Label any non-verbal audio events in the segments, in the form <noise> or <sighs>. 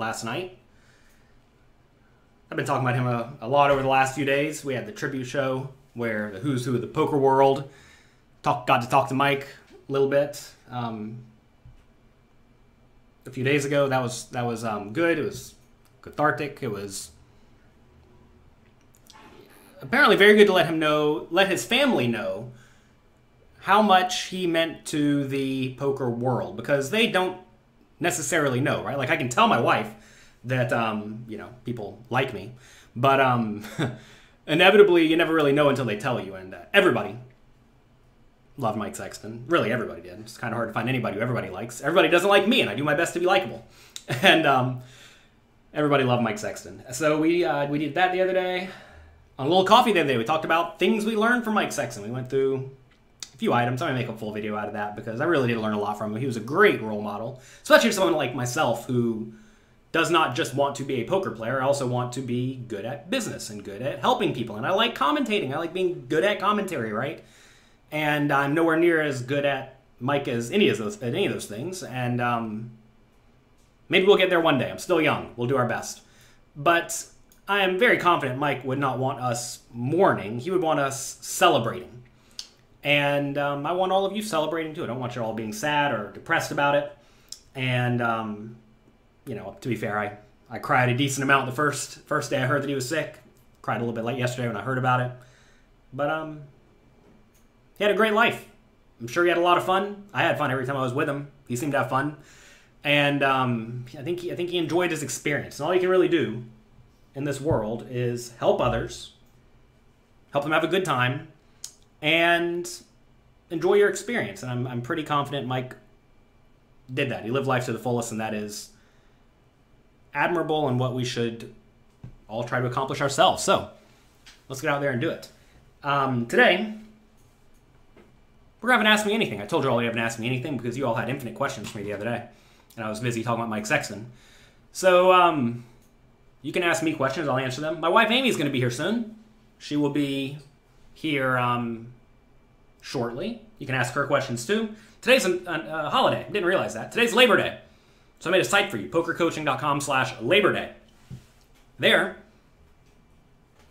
last night. I've been talking about him a, a lot over the last few days. We had the tribute show where the who's who of the poker world talk, got to talk to Mike a little bit um, a few days ago. That was that was um, good. It was cathartic. It was apparently very good to let him know, let his family know how much he meant to the poker world because they don't necessarily know, right? Like I can tell my wife that um, you know people like me, but um, <laughs> inevitably you never really know until they tell you. And uh, everybody loved Mike Sexton. Really, everybody did. It's kind of hard to find anybody who everybody likes. Everybody doesn't like me, and I do my best to be likable. <laughs> And um, everybody loved Mike Sexton. So we uh, we did that the other day on a little coffee the other day. We talked about things we learned from Mike Sexton. We went through few items. I'm gonna make a full video out of that because I really did learn a lot from him. He was a great role model, especially someone like myself who does not just want to be a poker player. I also want to be good at business and good at helping people. And I like commentating. I like being good at commentary, right? And I'm nowhere near as good at Mike as any of those any of those things. And um, maybe we'll get there one day. I'm still young. We'll do our best. But I am very confident Mike would not want us mourning. He would want us celebrating. And um, I want all of you celebrating too. I don't want you all being sad or depressed about it. And um, you know, to be fair, I, I cried a decent amount the first first day I heard that he was sick. Cried a little bit late yesterday when I heard about it. But um, he had a great life. I'm sure he had a lot of fun. I had fun every time I was with him. He seemed to have fun, and um, I think he, I think he enjoyed his experience. And all you can really do in this world is help others, help them have a good time, and enjoy your experience. And I'm I'm pretty confident Mike did that. He lived life to the fullest, and that is admirable and what we should all try to accomplish ourselves. So let's get out there and do it. Um, today, we're an Ask Me Anything. I told you all you haven't asked me anything because you all had infinite questions for me the other day. And I was busy talking about Mike Sexton. So um, you can ask me questions, I'll answer them. My wife Amy is going to be here soon. She will be here um, shortly. You can ask her questions too. Today's a, a, a holiday. Didn't realize that. Today's Labor Day. So I made a site for you, pokercoaching.com slash Labor Day. There,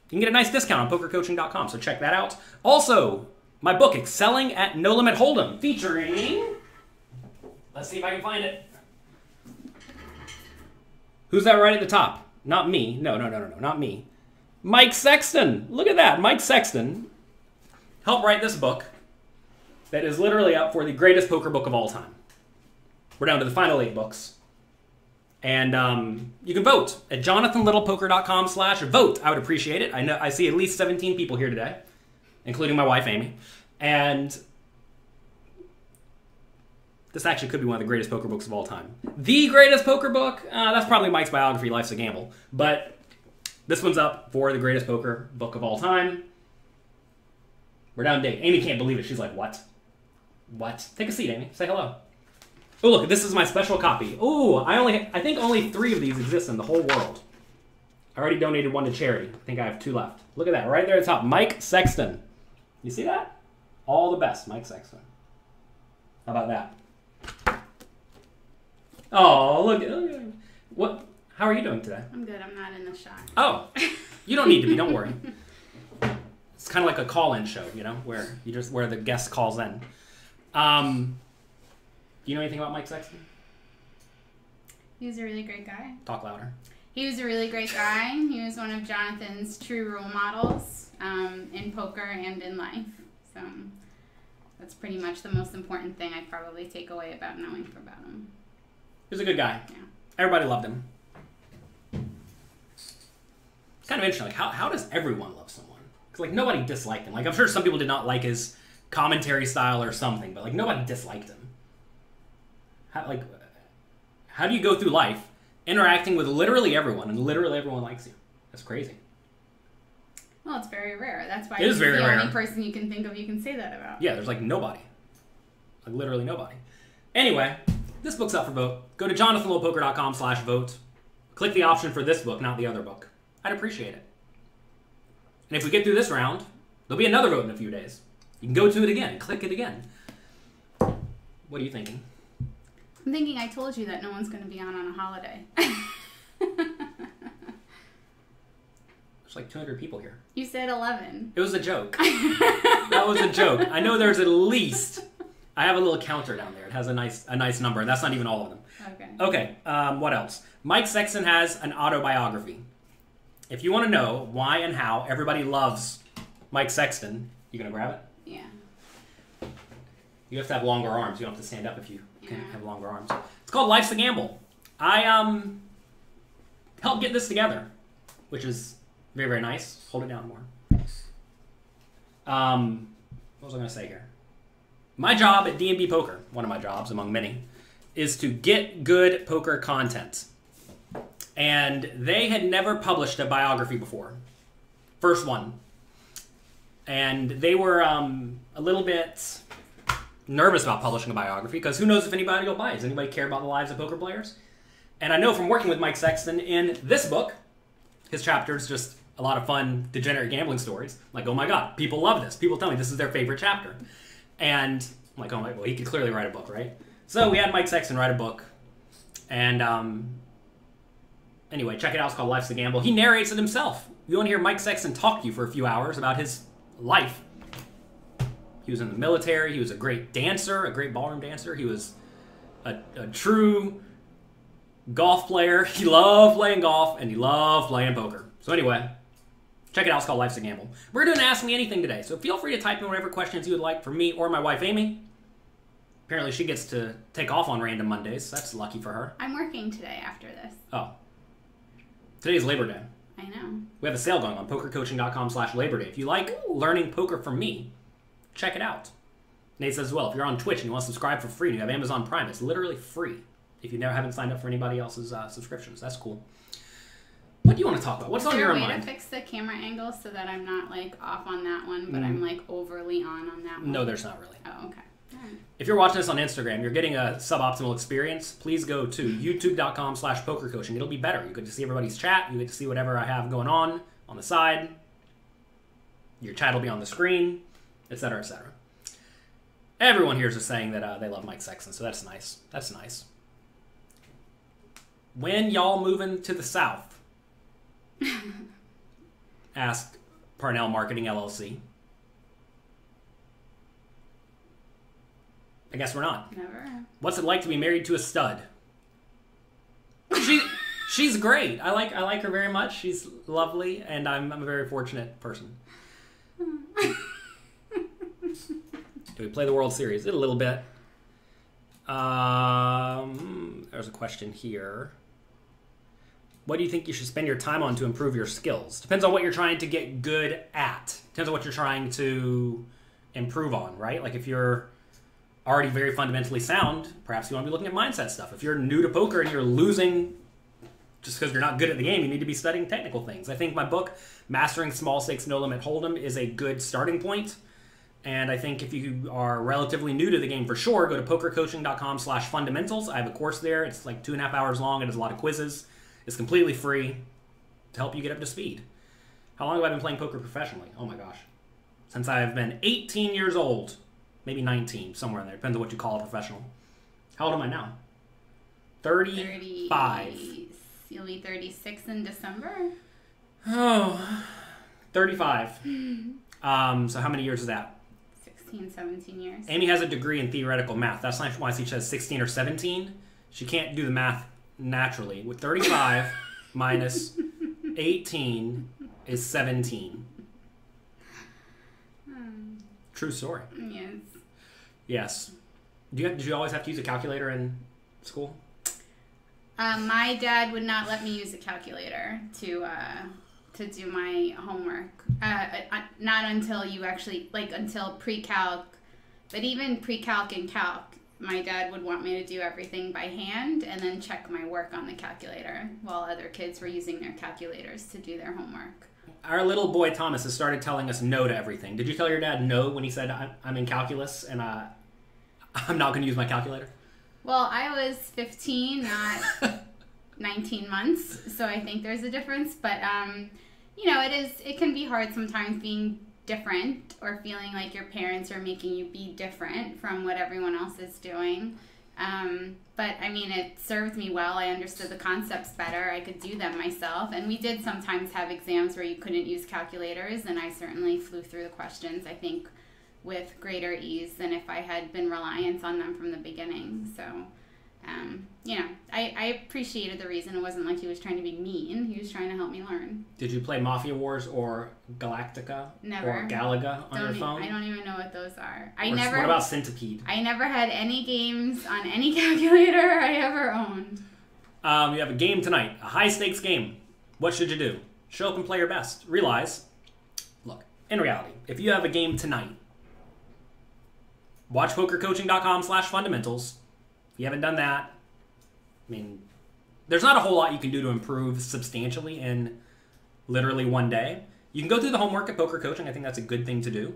you can get a nice discount on pokercoaching.com, so check that out. Also, my book, Excelling at No Limit Hold'em, featuring. Let's see if I can find it. Who's that right at the top? Not me. No, no, no, no, no, not me. Mike Sexton. Look at that. Mike Sexton helped write this book that is literally up for the greatest poker book of all time. We're down to the final eight books. And um, you can vote at jonathanlittlepoker.com slash vote. I would appreciate it. I know I see at least 17 people here today, including my wife, Amy. And this actually could be one of the greatest poker books of all time. The greatest poker book? Uh, that's probably Mike's biography, Life's a Gamble. But this one's up for the greatest poker book of all time. We're down to. Amy can't believe it. She's like, what? What? Take a seat, Amy. Say hello. Oh, look, this is my special copy. Oh, I only, I think only three of these exist in the whole world. I already donated one to charity. I think I have two left. Look at that, right there at the top. Mike Sexton. You see that? All the best, Mike Sexton. How about that? Oh, look, look. What? How are you doing today? I'm good. I'm not in the shot. Oh, you don't need to be. Don't worry. <laughs> It's kind of like a call-in show, you know, where you just where the guest calls in. Um, do you know anything about Mike Sexton? He was a really great guy. Talk louder. He was a really great guy. He was one of Jonathan's true role models um, in poker and in life. So that's pretty much the most important thing I'd probably take away about knowing about him. He was a good guy. Yeah. Everybody loved him. It's kind of interesting. Like, how, how does everyone love someone? Because, like, nobody disliked him. Like, I'm sure some people did not like his commentary style or something, but, like, nobody disliked him. How, like, how do you go through life interacting with literally everyone and literally everyone likes you? That's crazy. Well, it's very rare. That's why It is very the rare. only person you can think of you can say that about. Yeah, there's like nobody. Like literally nobody. Anyway, this book's up for vote. Go to jonathanlittlepoker.com slash vote. Click the option for this book, not the other book. I'd appreciate it. And if we get through this round, there'll be another vote in a few days. You can go to it again, click it again. What are you thinking? I'm thinking I told you that no one's going to be on on a holiday. <laughs> There's like 200 people here. You said 11. It was a joke. <laughs> that was a joke. I know there's at least. I have a little counter down there. It has a nice a nice number, and that's not even all of them. Okay. Okay. Um, what else? Mike Sexton has an autobiography. If you want to know why and how everybody loves Mike Sexton, you gonna grab it? Yeah. You have to have longer arms. You don't have to stand up if you can Yeah. have longer arms. It's called Life's a Gamble. I um helped get this together, which is very very nice. Hold it down more. Um, what was I going to say here? My job at D&B Poker, one of my jobs among many, is to get good poker content. And they had never published a biography before. First one. And they were um, a little bit nervous about publishing a biography because who knows if anybody will buy it. Does anybody care about the lives of poker players? And I know from working with Mike Sexton in this book, his chapter is just a lot of fun degenerate gambling stories. Like, oh my god, people love this. People tell me this is their favorite chapter. And I'm like, oh my, well, he could clearly write a book, right? So we had Mike Sexton write a book. And um, anyway, check it out. It's called Life's a Gamble. He narrates it himself. You want to hear Mike Sexton talk to you for a few hours about his life. He was in the military. He was a great dancer, a great ballroom dancer. He was a, a true golf player. He loved playing golf and he loved playing poker. So anyway, check it out. It's called Life's a Gamble. We're doing Ask Me Anything today, so feel free to type in whatever questions you would like for me or my wife Amy. Apparently, she gets to take off on random Mondays. That's lucky for her. I'm working today after this. Oh, today's Labor Day. I know. We have a sale going on pokercoaching.com slash Labor Day. If you like learning poker from me, check it out. Nate says as well, if you're on Twitch and you want to subscribe for free and you have Amazon Prime, it's literally free if you never haven't signed up for anybody else's uh, subscriptions. That's cool. What do you want to talk about? What's Is on there your a way to fix the camera angle so that I'm not like off on that one, but I'm like overly on on that one? Mm. No, there's not really. Oh, okay. If you're watching this on Instagram, you're getting a suboptimal experience. Please go to youtube.com slash poker coaching. It'll be better. You get to see everybody's chat. You get to see whatever I have going on on the side. Your chat will be on the screen, etc., etc. Everyone here is just saying that uh, they love Mike Sexton, so that's nice. That's nice. When y'all moving to the south? <laughs> Asked Parnell Marketing LLC. I guess we're not. Never. What's it like to be married to a stud? She, she's great. I like I like her very much. She's lovely, and I'm, I'm a very fortunate person. <laughs> Do we play the World Series? A little bit. Um, there's a question here. What do you think you should spend your time on to improve your skills? Depends on what you're trying to get good at. Depends on what you're trying to improve on, right? Like if you're already very fundamentally sound, perhaps you want to be looking at mindset stuff. If you're new to poker and you're losing just because you're not good at the game, you need to be studying technical things. I think my book, Mastering Small Stakes No Limit Hold'em, is a good starting point. And I think if you are relatively new to the game for sure, go to pokercoaching.com slash fundamentals. I have a course there. It's like two and a half hours long. It has a lot of quizzes. It's completely free to help you get up to speed. How long have I been playing poker professionally? Oh my gosh. Since I've been 18 years old. Maybe 19, somewhere in there. Depends on what you call a professional. How old am I now? 35. 30. You'll be 36 in December? Oh, 35. <laughs> Um, so how many years is that? 16, 17 years. Amy has a degree in theoretical math. That's not why she says 16 or 17. She can't do the math naturally. With 35 <laughs> minus 18 is 17. True story. Yes. Yes. Do you have, did you always have to use a calculator in school? Um, my dad would not let me use a calculator to uh, to do my homework. Uh, uh, not until you actually like until pre-calc, but even pre-calc and calc, my dad would want me to do everything by hand and then check my work on the calculator while other kids were using their calculators to do their homework. Our little boy Thomas has started telling us no to everything. Did you tell your dad no when he said I'm, I'm in calculus and uh, I'm not going to use my calculator? Well, I was 15, not <laughs> 19 months, so I think there's a difference. But um, you know, it is it can be hard sometimes being different or feeling like your parents are making you be different from what everyone else is doing. Um, but I mean, it served me well. I understood the concepts better. I could do them myself. And we did sometimes have exams where you couldn't use calculators, and I certainly flew through the questions, I think, with greater ease than if I had been reliant on them from the beginning. So, um, you know, I, I appreciated the reason. It wasn't like he was trying to be mean, he was trying to help me learn. Did you play Mafia Wars or Galactica Never. or Galaga on Don't your e- phone? I don't even know what those are. I Or never. What about Centipede? I never had any games on any <laughs> calculator I ever owned. Um, you have a game tonight, a high stakes game. What should you do? Show up and play your best. Realize, look, in reality, if you have a game tonight, watch pokercoaching.com slash fundamentals. If you haven't done that, I mean, there's not a whole lot you can do to improve substantially in literally one day. You can go through the homework at Poker Coaching. I think that's a good thing to do.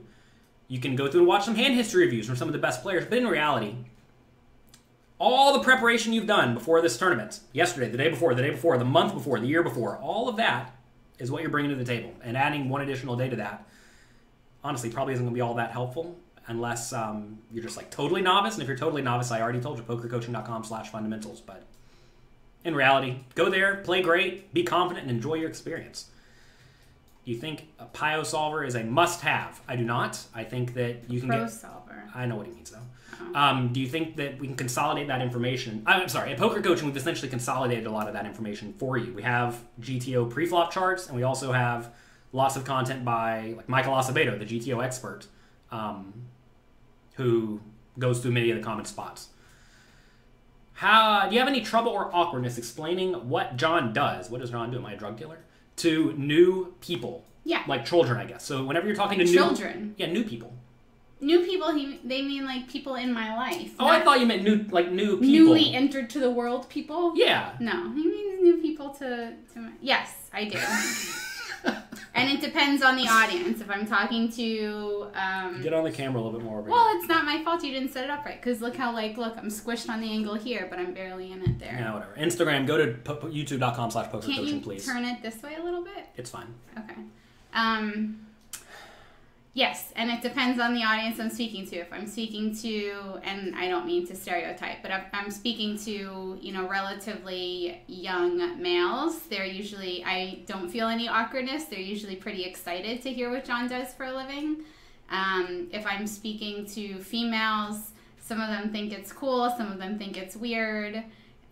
You can go through and watch some hand history reviews from some of the best players. But in reality, all the preparation you've done before this tournament, yesterday, the day before, the day before, the month before, the year before, all of that is what you're bringing to the table. And adding one additional day to that, honestly, probably isn't going to be all that helpful unless um, you're just like totally novice. And if you're totally novice, I already told you, pokercoaching.com slash fundamentals. But in reality, go there, play great, be confident, and enjoy your experience. Do you think a Pio solver is a must-have? I do not. I think that you can Pro get. solver. I know what he means though. Oh. Um, do you think that we can consolidate that information? I'm sorry, at Poker Coaching, we've essentially consolidated a lot of that information for you. We have GTO pre-flop charts, and we also have lots of content by like Michael Acevedo, the GTO expert, um, who goes through many of the common spots. How do you have any trouble or awkwardness explaining what John does? What does John do? Am I a drug dealer? To new people, Yeah. like children, I guess. So whenever you're talking to new, Children. yeah, new people. New people, he, they mean like people in my life. Oh, I thought you meant new, like new people. Newly entered to the world people? Yeah. No, he means new people to, to my, yes, I do. <laughs> and it depends on the audience. If I'm talking to, um, Get on the camera a little bit more. Over well, it's not my fault you didn't set it up right. Because look how, like, look, I'm squished on the angle here, but I'm barely in it there. Yeah, whatever. Instagram. Go to po- po- youtube.com slash poker Can't coaching, you please. turn it this way a little bit? It's fine. Okay. Um, yes, and it depends on the audience I'm speaking to. If I'm speaking to, and I don't mean to stereotype, but if I'm speaking to, you know, relatively young males, they're usually, I don't feel any awkwardness. They're usually pretty excited to hear what John does for a living. Um, if I'm speaking to females, some of them think it's cool, some of them think it's weird.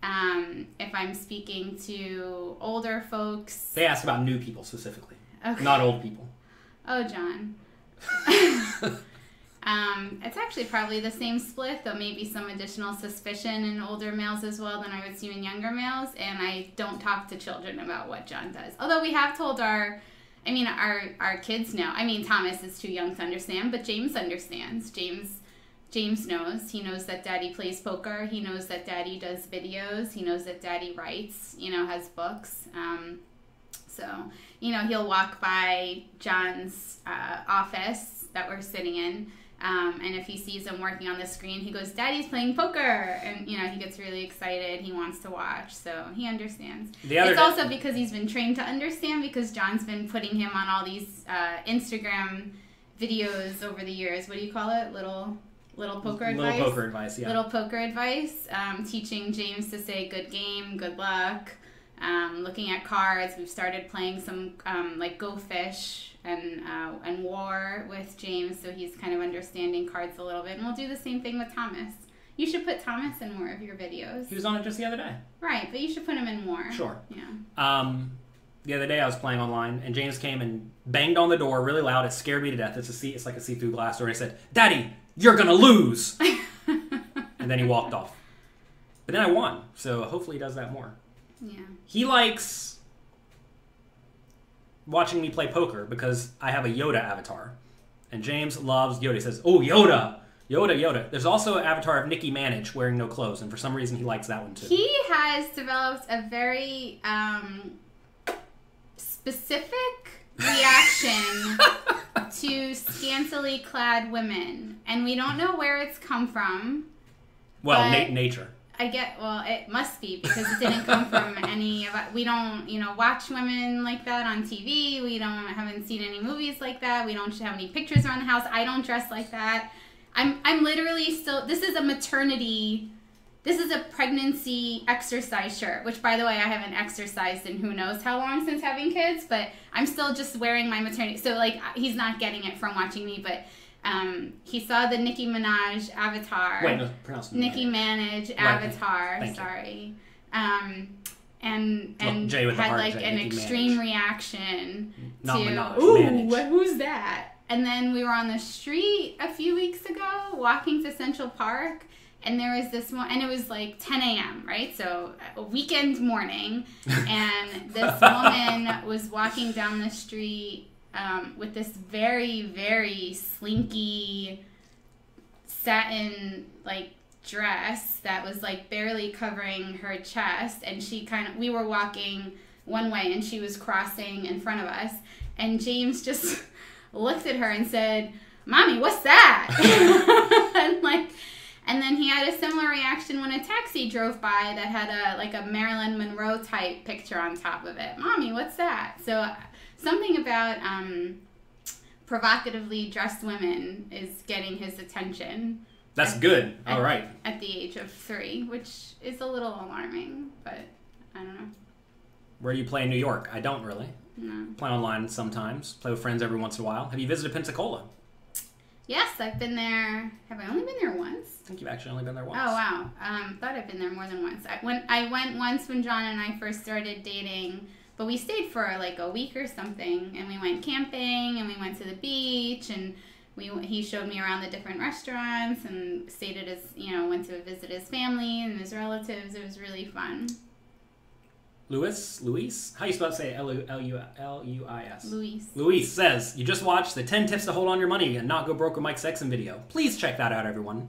Um, if I'm speaking to older folks, They ask about new people specifically, okay. not old people. Oh, John. <laughs> um, it's actually probably the same split, though maybe some additional suspicion in older males as well than I would see in younger males. And I don't talk to children about what John does. Although we have told our, I mean, our our kids know. I mean, Thomas is too young to understand, but James understands. James. James knows. He knows that Daddy plays poker. He knows that Daddy does videos. He knows that Daddy writes. You know, has books. Um, so, you know, he'll walk by John's uh, office that we're sitting in. Um, and if he sees him working on the screen, he goes, Daddy's playing poker. And, you know, he gets really excited. He wants to watch. So he understands. The other It's day- also because he's been trained to understand because John's been putting him on all these uh, Instagram videos over the years. What do you call it? Little. Little poker Little advice. Little poker advice. Yeah. Little poker advice, um, teaching James to say good game, good luck, um, looking at cards. We've started playing some um, like Go Fish and uh, and War with James, so he's kind of understanding cards a little bit. And we'll do the same thing with Thomas. You should put Thomas in more of your videos. He was on it just the other day. Right, but you should put him in more. Sure. Yeah. Um, the other day I was playing online and James came and banged on the door really loud. It scared me to death. It's a see, it's like a see-through glass door. And he said, "Daddy, you're gonna lose." <laughs> and then he walked off. But then I won, so hopefully he does that more. Yeah. He likes watching me play poker because I have a Yoda avatar. And James loves Yoda. He says, Oh, Yoda! Yoda, Yoda. There's also an avatar of Nicki Manage wearing no clothes, and for some reason he likes that one too. He has developed a very um, specific reaction <laughs> to scantily clad women, and we don't know where it's come from. well, na- nature. I get well, it must be because it didn't come from <laughs> any of us. We don't, you know, watch women like that on TV. We don't haven't seen any movies like that. We don't have any pictures around the house. I don't dress like that. I'm I'm literally still. This is a maternity this is a pregnancy exercise shirt, which by the way, I haven't exercised in who knows how long since having kids, but I'm still just wearing my maternity. So like he's not getting it from watching me, but um, he saw the Nicki Minaj avatar. Wait, no, pronounce Nicki Minaj Right. avatar. You. Sorry. Um, and and Jay with the had hard like J, an Nicki extreme Minaj. reaction Not to Minaj, ooh, Manage. who's that? And then we were on the street a few weeks ago walking to Central Park. And there was this one, and it was like 10 a.m., right? So a weekend morning. <laughs> And this woman was walking down the street um, with this very, very slinky satin like dress that was like barely covering her chest. And she kind of we were walking one way and she was crossing in front of us. And James <laughs> just looked at her and said mommy what's that? <laughs> And like and then he had a similar reaction when a taxi drove by that had a like a Marilyn Monroe type picture on top of it. Mommy what's that? So something about um provocatively dressed women is getting his attention That's good. at, All right. at the age of three, which is a little alarming, but I don't know. Where do you play in New York? I don't really. No. Play online sometimes. Play with friends every once in a while. Have you visited Pensacola? Yes, I've been there. Have I only been there once? I think you've actually only been there once. Oh wow. Um, thought I've been there more than once. I went. I went once when John and I first started dating, but we stayed for like a week or something, and we went camping, and we went to the beach, and we he showed me around the different restaurants, and stayed at his, you know, went to visit his family and his relatives. It was really fun. Luis? Luis? How you supposed to say L U L U L U I S? Luis. Luis says, You just watched the 10 tips to hold on your money and not go broke with Mike Sexton video. Please check that out, everyone.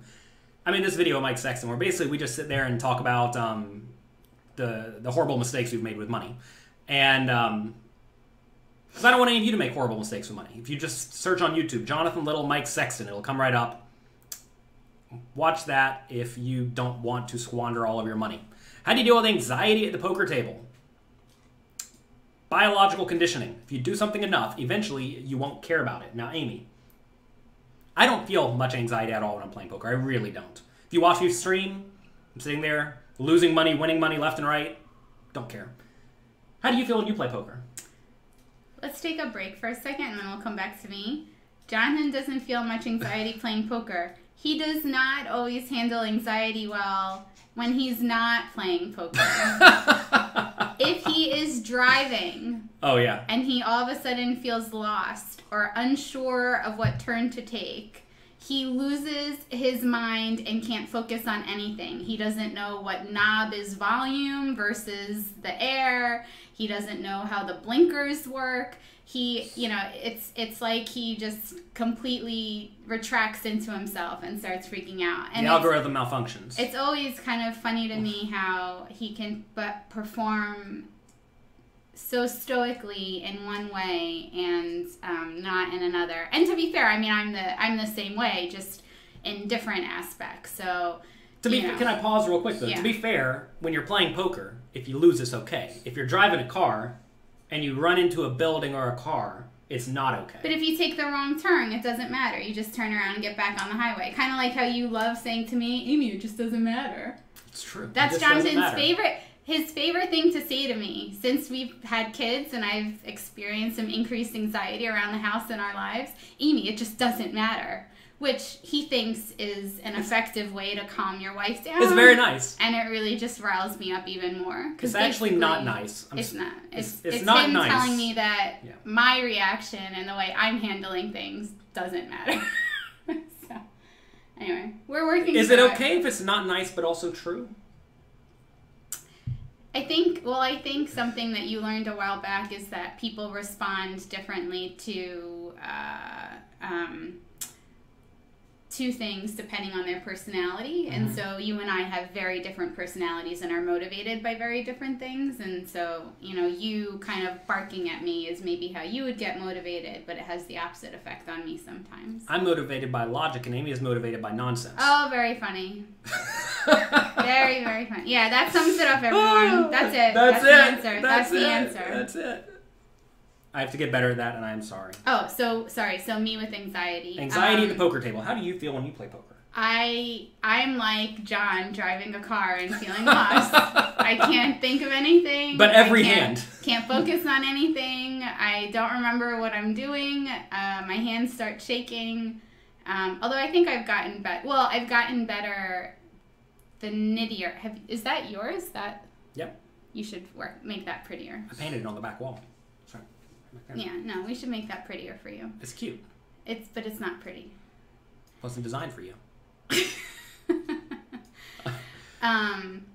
I mean, this video of Mike Sexton, where basically we just sit there and talk about um, the, the horrible mistakes we've made with money. And um 'cause I don't want any of you to make horrible mistakes with money. If you just search on YouTube, Jonathan Little, Mike Sexton, it'll come right up. Watch that if you don't want to squander all of your money. How do you deal with anxiety at the poker table? Biological conditioning. If you do something enough, eventually you won't care about it. Now, Amy, I don't feel much anxiety at all when I'm playing poker. I really don't. If you watch me stream, I'm sitting there losing money, winning money left and right. Don't care. How do you feel when you play poker? Let's take a break for a second and then we'll come back to me. Jonathan doesn't feel much anxiety <laughs> playing poker. He does not always handle anxiety well when he's not playing poker. <laughs> if he is driving oh yeah. and he all of a sudden feels lost or unsure of what turn to take, he loses his mind and can't focus on anything. He doesn't know what knob is volume versus the air. He doesn't know how the blinkers work. He, you know, it's it's like he just completely retracts into himself and starts freaking out. And the algorithm malfunctions. it's always kind of funny to me how he can but perform so stoically in one way and um, not in another. And to be fair, I mean I'm the I'm the same way, just in different aspects. So To be, know. can I pause real quick though? Yeah. To be fair, when you're playing poker, if you lose, it's okay. If you're driving a car and you run into a building or a car, it's not okay. But if you take the wrong turn, it doesn't matter. You just turn around and get back on the highway. Kind of like how you love saying to me, Amy, it just doesn't matter. it's true. That's doesn't Jonathan's favorite. His favorite thing to say to me since we've had kids and I've experienced some increased anxiety around the house in our lives. Amy, it just doesn't matter, which he thinks is an effective way to calm your wife down. It's very nice. and it really just riles me up even more. It's actually not nice. I'm It's s- not. It's, it's it's, not him nice. telling me that Yeah. my reaction and the way I'm handling things doesn't matter. <laughs> so, anyway, we're working. Is it okay if it's not nice but also true? I think, well, I think something that you learned a while back is that people respond differently to uh, um, to things depending on their personality. And Mhm. so you and I have very different personalities and are motivated by very different things. And so, you know, you kind of barking at me is maybe how you would get motivated, but it has the opposite effect on me sometimes. I'm motivated by logic, and Amy is motivated by nonsense. Oh, very funny. Very, very funny. Yeah, that sums it up, everyone. <laughs> That's it. That's, the it. answer. That's, the it. answer. That's it. I have to get better at that, and I'm sorry. Oh, so sorry. So me with anxiety. Anxiety Um, at the poker table. How do you feel when you play poker? I I'm like John driving a car and feeling lost. <laughs> I can't think of anything. But every can't, hand. can't focus on anything. I don't remember what I'm doing. Uh, my hands start shaking. Um, although I think I've gotten better. Well, I've gotten better. The nittier. Have is that yours? That Yep. you should work make that prettier. I painted it on the back wall. Yeah, no, we should make that prettier for you. It's cute. It's but it's not pretty. Wasn't designed for you. <laughs> um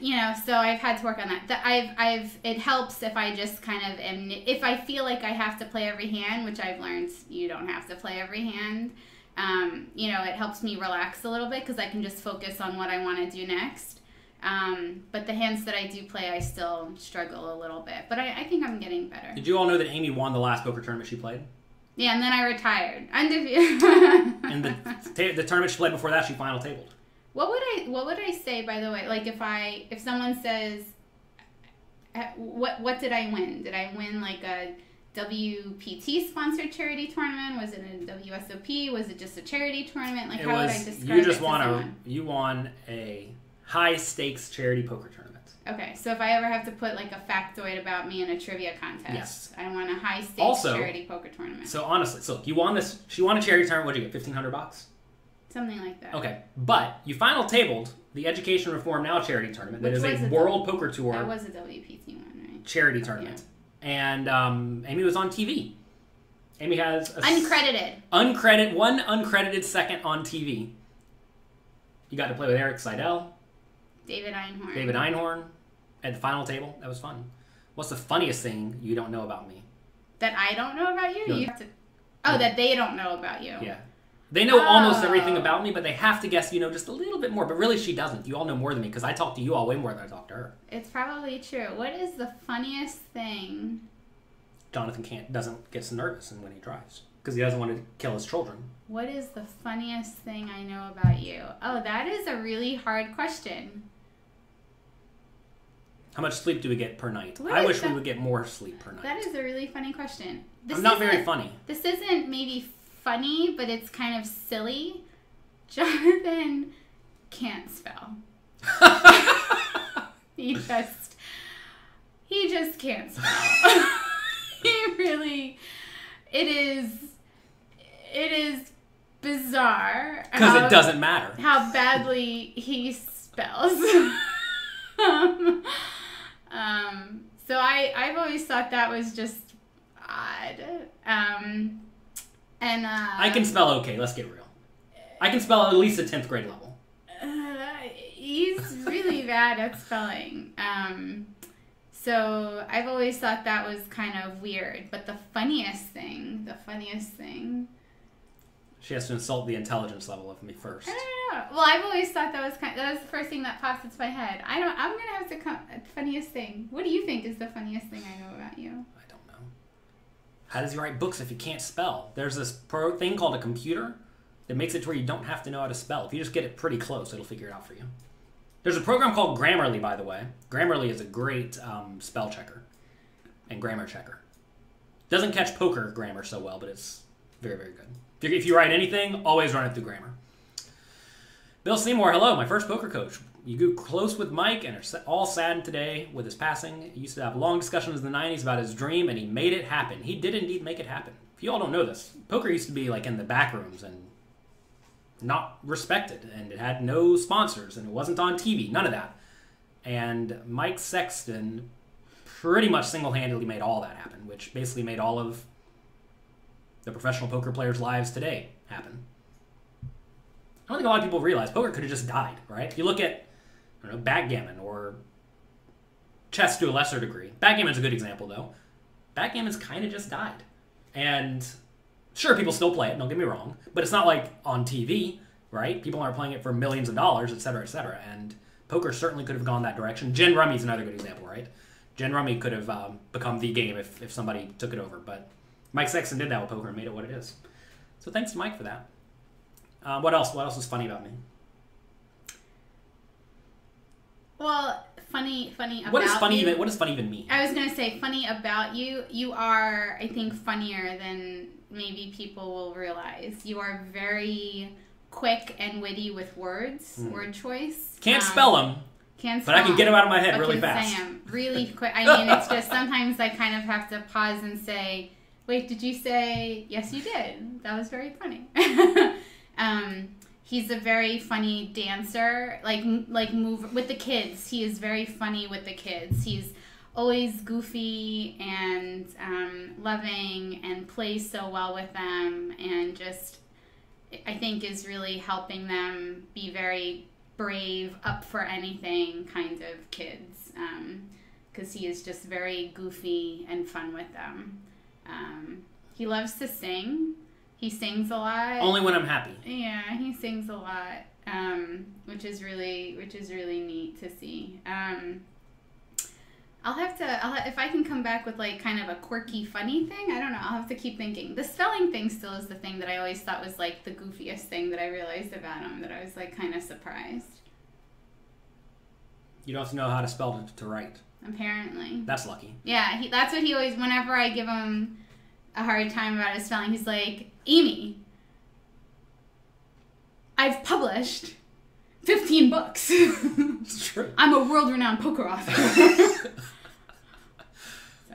you know so i've had to work on that that i've i've it helps if i just kind of am if i feel like i have to play every hand which i've learned you don't have to play every hand um, you know it helps me relax a little bit because i can just focus on what i want to do next um, but the hands that i do play i still struggle a little bit but i, I think i'm getting better Did you all know that Amy won the last poker tournament she played? yeah and then i retired <laughs> undefeated And the ta- the tournament she played before that, she final tabled. What would I what would I say by the way? Like if I if someone says uh, what what did I win? Did I win like a WPT sponsored charity tournament? Was it a WSOP? Was it just a charity tournament? Like it how would I was describe you just it to won a someone? you won a high stakes charity poker tournament. Okay, so if I ever have to put like a factoid about me in a trivia contest, Yes. I want a high stakes Also- charity poker tournament. So honestly, so you won this. She won a charity tournament. What'd you get? Fifteen hundred bucks. Something like that. Okay, but you final tabled the Education Reform Now charity tournament. That Which is was a a World Poker Tour That was a WPT one, right? charity tournament, and um, Amy was on TV. Amy has Uncredited. uncredited one uncredited second on TV. You got to play with Erik Seidel, David Einhorn. David Einhorn at the final table. That was fun. What's the funniest thing you don't know about me? That I don't know about you? No. You have to Oh, that they don't know about you. Yeah. They know almost Oh. everything about me, but they have to guess, you know, just a little bit more. But really, she doesn't. You all know more than me because I talk to you all way more than I talk to her. It's probably true. What is the funniest thing? Jonathan can't doesn't gets nervous and when he drives because he doesn't want to kill his children. What is the funniest thing I know about you? Oh, that is a really hard question. How much sleep do we get per night? What I is wish we would get more sleep per night. That is a really funny question. This I'm not very funny. This isn't maybe funny, but it's kind of silly. <laughs> Jonathan can't spell. <laughs> He just he just can't spell. <laughs> he really it is it is bizarre Because it doesn't matter. how badly he spells. um, um, so I I've always thought that was just odd. Um, and uh, I can spell okay. Let's get real. I can spell at least a tenth grade level. Uh, he's really <laughs> bad at spelling. Um, so I've always thought that was kind of weird. But the funniest thing, the funniest thing, She has to insult the intelligence level of me first. I don't know. Well, I've always thought that was kind. That was the first thing that pops into my head. I don't. I'm gonna have to come. Funniest thing. What do you think is the funniest thing I know about you? I don't know. How does he write books if he can't spell? There's this pro thing called a computer that makes it to where you don't have to know how to spell. If you just get it pretty close, it'll figure it out for you. There's a program called Grammarly, by the way. Grammarly is a great um, spell checker and grammar checker. Doesn't catch poker grammar so well, but it's very, very good. If you, write anything, always run it through Grammar. Bill Seymour, hello, my first poker coach. You grew close with Mike and are all saddened today with his passing. He used to have long discussions in the 90s about his dream, and he made it happen. He did indeed make it happen. If you all don't know this, poker used to be like in the back rooms and not respected, and it had no sponsors, and it wasn't on TV, none of that. And Mike Sexton pretty much single handedly made all that happen, which basically made all of the professional poker players' lives today happen. I don't think a lot of people realize poker could have just died, right? If you look at, I don't know, backgammon or chess to a lesser degree. Backgammon's a good example, though. Backgammon's kind of just died. And sure, people still play it, don't get me wrong, but it's not like on TV, right? People aren't playing it for millions of dollars, et cetera, et cetera. And poker certainly could have gone that direction. Gin Rummy's another good example, right? Gin Rummy could have um, become the game if, if somebody took it over, but Mike Sexton did that with poker and made it what it is. So thanks to Mike for that. Uh, what else? What else is funny about me? Well, funny, funny about What is funny you. even? What does funny even mean? I was gonna say funny about you. You are, I think, funnier than maybe people will realize. You are very quick and witty with words, word choice. Can't Um, spell them, Can't but I can get them out of my head really fast. say 'em really <laughs> quick. I mean, it's just sometimes I kind of have to pause and say, "Wait, did you say yes? You did. That was very funny." <laughs> um, he's a very funny dancer. Like like move with the kids. He is very funny with the kids. He's always goofy and um, loving and plays so well with them and just I think is really helping them be very brave, up for anything kind of kids. Because he is just very goofy and fun with them. Um, he loves to sing. He sings a lot. Only when I'm happy. Yeah, he sings a lot, um, which is really which is really neat to see. Um, I'll have to I'll if I can come back with like kind of a quirky, funny thing. I don't know. I'll have to keep thinking. The spelling thing still is the thing that I always thought was like the goofiest thing that I realized about him. That I was like kind of surprised. You don't have to know how to spell to, to write. Apparently, That's lucky. yeah. He, that's what he always. Whenever I give him a hard time about his spelling, he's like, "Amy, I've published." 15 books. <laughs> It's true. <laughs> I'm a world renowned poker author. <laughs> so,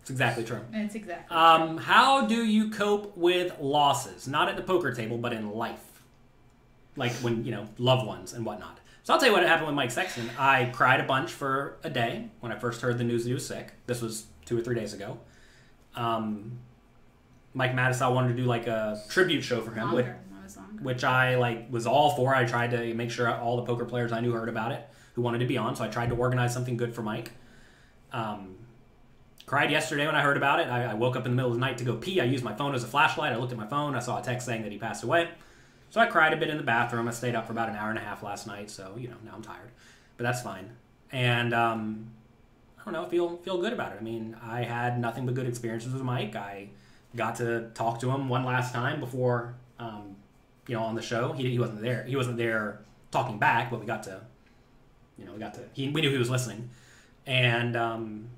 It's exactly true. it's exactly. Um, how do you cope with losses? Not at the poker table, but in life. Like when, you know, loved ones and whatnot. So I'll tell you what happened with Mike Sexton. I cried a bunch for a day when I first heard the news that he was sick. This was two or three days ago. Um, Mike Madison wanted to do like a tribute show for him, which, longer. Which I like was all for. I tried to make sure all the poker players I knew heard about it who wanted to be on. So I tried to organize something good for Mike. Um, cried yesterday when I heard about it. I, I woke up in the middle of the night to go pee. I used my phone as a flashlight. I looked at my phone. I saw a text saying that he passed away. So I cried a bit in the bathroom. I stayed up for about an hour and a half last night. So you know now I'm tired, but that's fine. And um, I don't know. Feel feel good about it. I mean, I had nothing but good experiences with Mike. I got to talk to him one last time before um, you know on the show. He, he wasn't there. He wasn't there talking back, but we got to you know we got to. He, we knew he was listening, and um,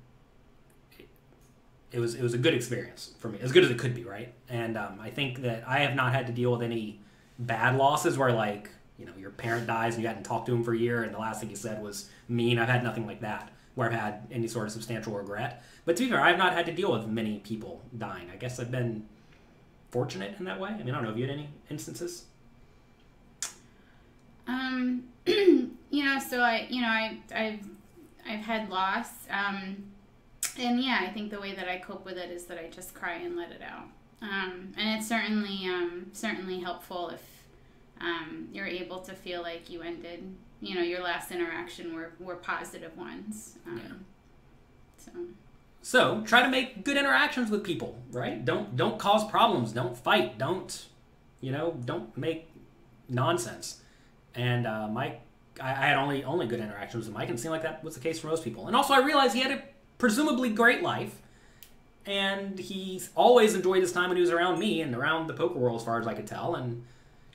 it was it was a good experience for me, as good as it could be, right? And um, I think that I have not had to deal with any bad losses where like you know your parent dies and you hadn't talked to him for a year, and the last thing you said was mean. I've had nothing like that where I've had any sort of substantial regret. But to be fair, I've not had to deal with many people dying. I guess I've been fortunate in that way. I mean, I don't know. Have you had any instances? Um, <clears throat> you know, so I, you know, I, I've, I've had loss. Um, and yeah, I think the way that I cope with it is that I just cry and let it out. Um, and it's certainly, um, certainly helpful if, um, you're able to feel like you ended, you know, your last interaction were, were positive ones. Um, Yeah. So, So try to make good interactions with people, right? Don't don't cause problems. Don't fight. Don't you know? Don't make nonsense. And uh, Mike, I, I had only only good interactions with Mike, and it seemed like that was the case for most people. And also, I realized he had a presumably great life, and he's always enjoyed his time when he was around me and around the poker world, as far as I could tell. And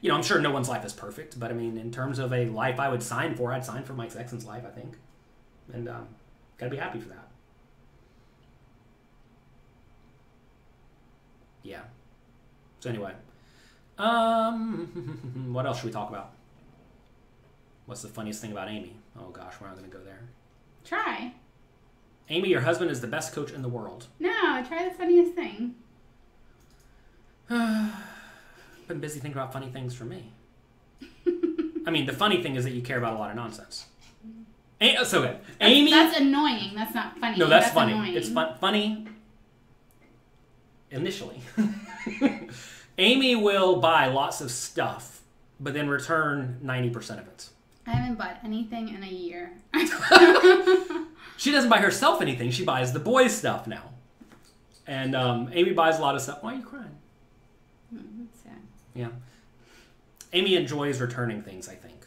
you know, I'm sure no one's life is perfect, but I mean, in terms of a life I would sign for, I'd sign for Mike Sexton's life, I think, and um, gotta be happy for that. Yeah. So anyway, um, <laughs> what else should we talk about? What's the funniest thing about Amy? Oh gosh, we're not to go there. try. Amy, your husband is the best coach in the world. No, try the funniest thing. <sighs> Been busy thinking about funny things for me. I mean, the funny thing is that you care about a lot of nonsense. A- oh, so good. That's, Amy. that's annoying. That's not funny. no, that's, funny. Annoying. It's fun, funny initially. <laughs> Amy will buy lots of stuff, but then return ninety percent of it. I haven't bought anything in a year. <laughs> <laughs> She doesn't buy herself anything. She buys the boys stuff now. And um, Amy buys a lot of stuff. Why are you crying? That's sad. Yeah. Amy enjoys returning things, I think.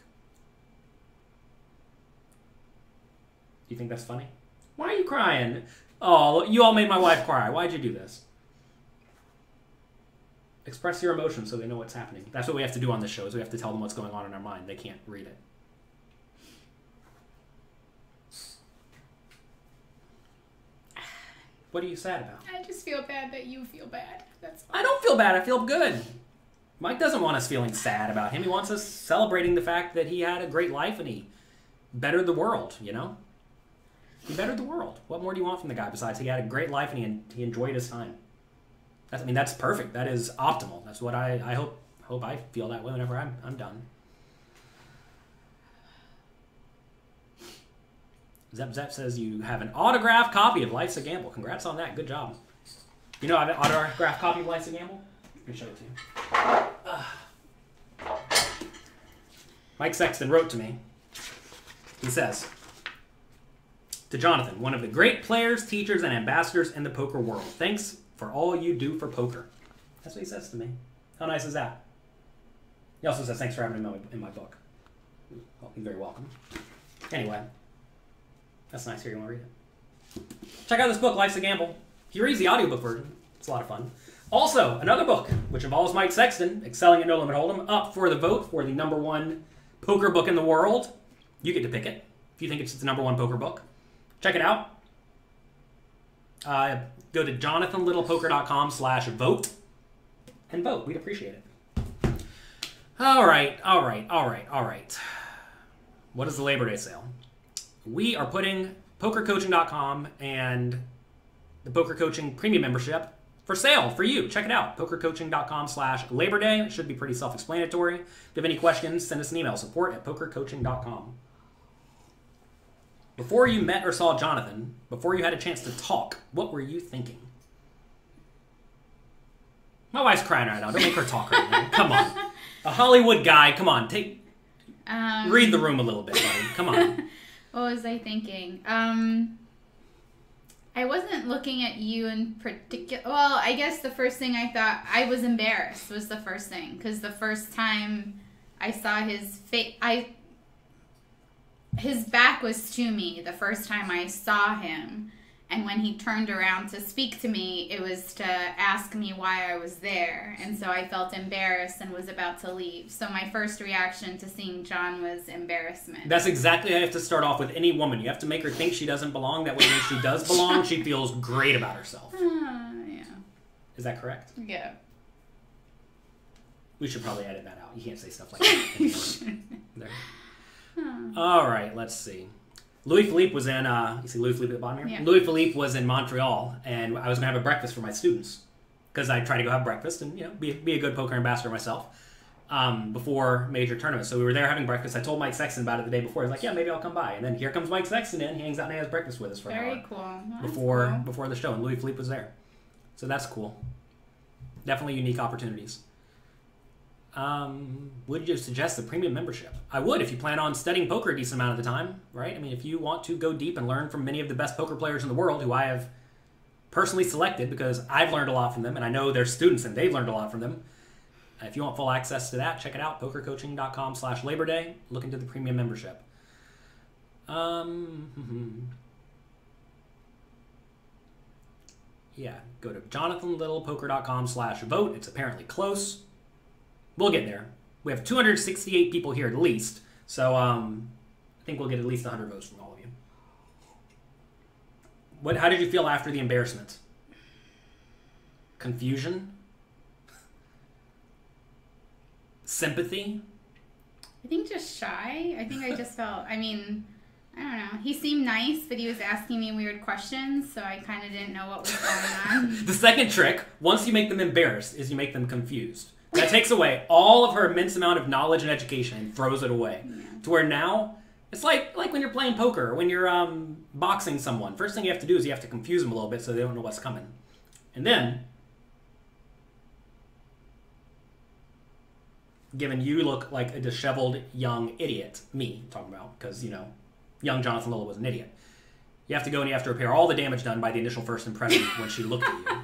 You think that's funny? Why are you crying? Oh, you all made my wife cry. Why'd you do this? Express your emotions so they know what's happening. That's what we have to do on this show. Is we have to tell them what's going on in our mind. They can't read it. What are you sad about? I just feel bad that you feel bad. That's I don't feel bad. I feel good. Mike doesn't want us feeling sad about him. He wants us celebrating the fact that he had a great life and he bettered the world, you know? He bettered the world. What more do you want from the guy besides he had a great life and he, he enjoyed his time? That's, I mean, that's perfect. That is optimal. That's what I, I hope hope I feel that way whenever I'm, I'm done. Zep Zep says you have an autographed copy of Life's a Gamble. Congrats on that. Good job. You know I have an autographed copy of Life's a Gamble? Let me show it to you. Mike Sexton wrote to me. He says, To Jonathan, one of the great players, teachers, and ambassadors in the poker world, thanks for all you do for poker. That's what he says to me. How nice is that? He also says, Thanks for having me in my, in my book. Well, you're very welcome. Anyway, that's nice. Here, you want to read it? Check out this book, Life's a Gamble. He reads the audiobook version. It's a lot of fun. Also, another book, which involves Mike Sexton, Excelling at No Limit Hold'em, up for the vote for the number one poker book in the world. You get to pick it if you think it's the number one poker book. Check it out. Uh, go to jonathanlittlepoker.com slash vote and vote. We'd appreciate it. All right, all right, all right, all right. What is the Labor Day sale? We are putting pokercoaching.com and the Poker Coaching Premium membership for sale for you. Check it out. Pokercoaching.com slash Labor Day. It should be pretty self-explanatory. If you have any questions, send us an email. Support at pokercoaching.com. Before you met or saw Jonathan, before you had a chance to talk, what were you thinking? My wife's crying right now. Don't make her talk right now. Come on. A Hollywood guy. Come on. Take Um, read the room a little bit, buddy. Come on. <laughs> What was I thinking? Um, I wasn't looking at you in particular. Well, I guess the first thing I thought I was embarrassed was the first thing because the first time I saw his face, I his back was to me the first time I saw him, and when he turned around to speak to me, it was to ask me why I was there, and so I felt embarrassed and was about to leave. So my first reaction to seeing John was embarrassment. That's exactly how you have to start off with any woman. You have to make her think she doesn't belong. That way, when she does belong, she feels great about herself. Ah, <sighs> yeah. Is that correct? Yeah. We should probably edit that out. You can't say stuff like <laughs> that. All right, let's see. Louis Philippe was in. Uh, you see Louis Philippe at the bottom here. Yeah. Louis Philippe was in Montreal, and I was gonna have a breakfast for my students because I try to go have breakfast and you know be, be a good poker ambassador myself um, before major tournaments. So we were there having breakfast. I told Mike Sexton about it the day before. He's like, "Yeah, maybe I'll come by." And then here comes Mike Sexton in. He hangs out and has breakfast with us for an hour cool. That's before cool. before the show, and Louis Philippe was there. So that's cool. Definitely unique opportunities. Um, would you suggest the premium membership? I would if you plan on studying poker a decent amount of the time, right? I mean, if you want to go deep and learn from many of the best poker players in the world, who I have personally selected because I've learned a lot from them, and I know their students and they've learned a lot from them. If you want full access to that, check it out, pokercoaching.com slash Labor Day. Look into the premium membership. Um, <laughs> yeah, go to jonathanlittlepoker.com slash vote. It's apparently close. We'll get there. We have 268 people here at least, so um, I think we'll get at least 100 votes from all of you. What? How did you feel after the embarrassment? Confusion? Sympathy? I think just shy. I think I just felt. I mean, I don't know. He seemed nice, but he was asking me weird questions, so I kind of didn't know what was going on. <laughs> The second trick, once you make them embarrassed, is you make them confused. That takes away all of her immense amount of knowledge and education and throws it away. To where now, it's like like when you're playing poker, when you're um, boxing someone. First thing you have to do is you have to confuse them a little bit so they don't know what's coming. And then, given you look like a disheveled young idiot, me talking about, because, you know, young Jonathan Little was an idiot. You have to go and you have to repair all the damage done by the initial first impression when she looked at you. <laughs>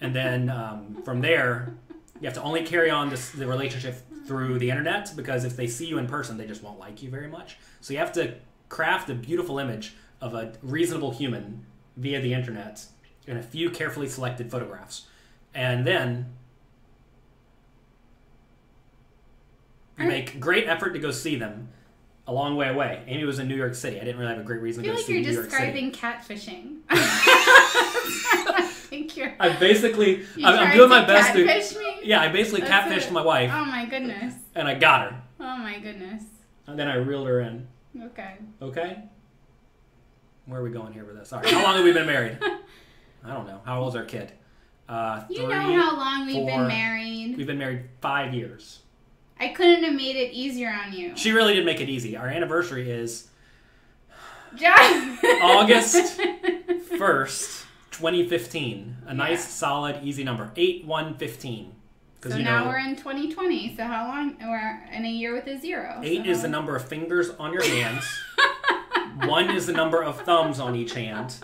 And then um, from there, you have to only carry on this, the relationship through the internet because if they see you in person, they just won't like you very much. So you have to craft a beautiful image of a reasonable human via the internet in a few carefully selected photographs. And then you make great effort to go see them a long way away. Amie was in New York City. I didn't really have a great reason I to feel go like see you're New York City. describing catfishing. <laughs> <laughs> I think you're. I basically, You I'm, I'm doing my best to. me? Yeah, I basically That's catfished it. my wife, Oh my goodness. and I got her, Oh my goodness. and then I reeled her in. Okay. Okay. Where are we going here with this? All right. How long have we been married? <laughs> I don't know. How old's our kid? Uh, You three. know how long we've four. been married. We've been married five years. I couldn't have made it easier on you. She really did make it easy. Our anniversary is John. <laughs> August <laughs> first, 2015. A nice, Yeah. solid, easy number. Eight one fifteen. So now we're in 2020. So how long? We're in a year with a zero. Eight so is the number of fingers on your hands. <laughs> One is the number of thumbs on each hand,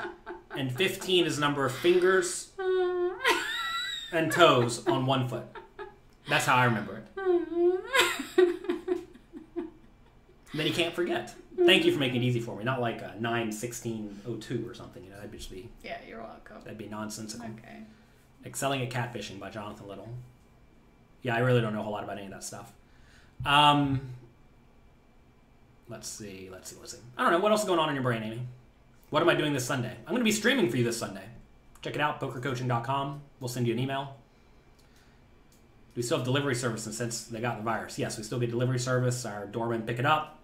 and 15 is the number of fingers <laughs> and toes on one foot. That's how I remember it. <laughs> Then you can't forget. Thank you for making it easy for me. Not like a 9 16 02 or something. You know, that'd just be yeah, you're welcome. that'd be nonsensical. Okay. Excelling at Catfishing by Jonathan Little. Yeah, I really don't know a whole lot about any of that stuff. Um, let's see, let's see, let's see. I don't know. What else is going on in your brain, Amie? What am I doing this Sunday? I'm going to be streaming for you this Sunday. Check it out, pokercoaching.com. We'll send you an email. We still have delivery service and since they got the virus. Yes, we still get delivery service. Our doormen pick it up,